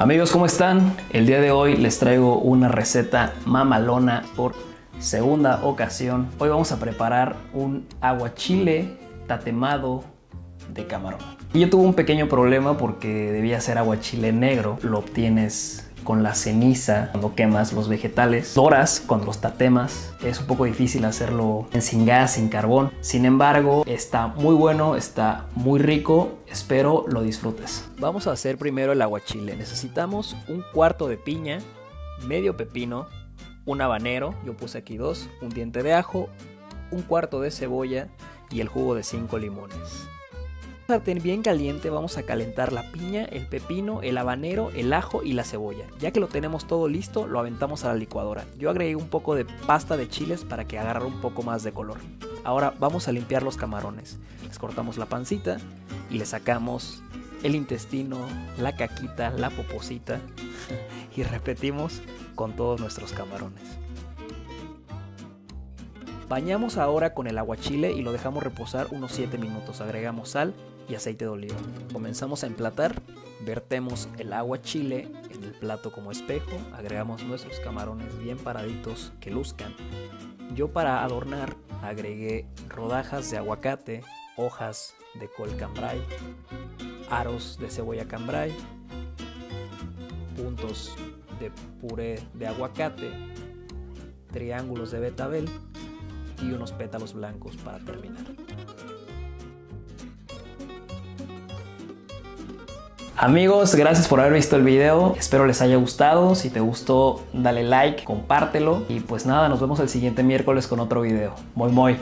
Amigos, ¿cómo están? El día de hoy les traigo una receta mamalona por segunda ocasión. Hoy vamos a preparar un aguachile tatemado de camarón. Y yo tuve un pequeño problema porque debía ser aguachile negro. Lo obtienes con la ceniza cuando quemas los vegetales, doras cuando los tatemas. Es un poco difícil hacerlo sin gas, sin carbón. Sin embargo, está muy bueno, está muy rico. Espero lo disfrutes. Vamos a hacer primero el aguachile. Necesitamos un cuarto de piña, medio pepino, un habanero, yo puse aquí dos, un diente de ajo, un cuarto de cebolla y el jugo de 5 limones sartén bien caliente vamos a calentar la piña, el pepino, el habanero, el ajo y la cebolla. Ya que lo tenemos todo listo, lo aventamos a la licuadora. Yo agregué un poco de pasta de chiles para que agarre un poco más de color. Ahora vamos a limpiar los camarones. Les cortamos la pancita y le sacamos el intestino, la caquita, la poposita y repetimos con todos nuestros camarones. Bañamos ahora con el aguachile y lo dejamos reposar unos 7 minutos. Agregamos sal y aceite de oliva. Comenzamos a emplatar, vertemos el agua chile en el plato como espejo, agregamos nuestros camarones bien paraditos que luzcan. Yo para adornar agregué rodajas de aguacate, hojas de col cambray, aros de cebolla cambray, puntos de puré de aguacate, triángulos de betabel y unos pétalos blancos para terminar. Amigos, gracias por haber visto el video. Espero les haya gustado. Si te gustó, dale like, compártelo. Y pues nada, nos vemos el siguiente miércoles con otro video. Muy, muy.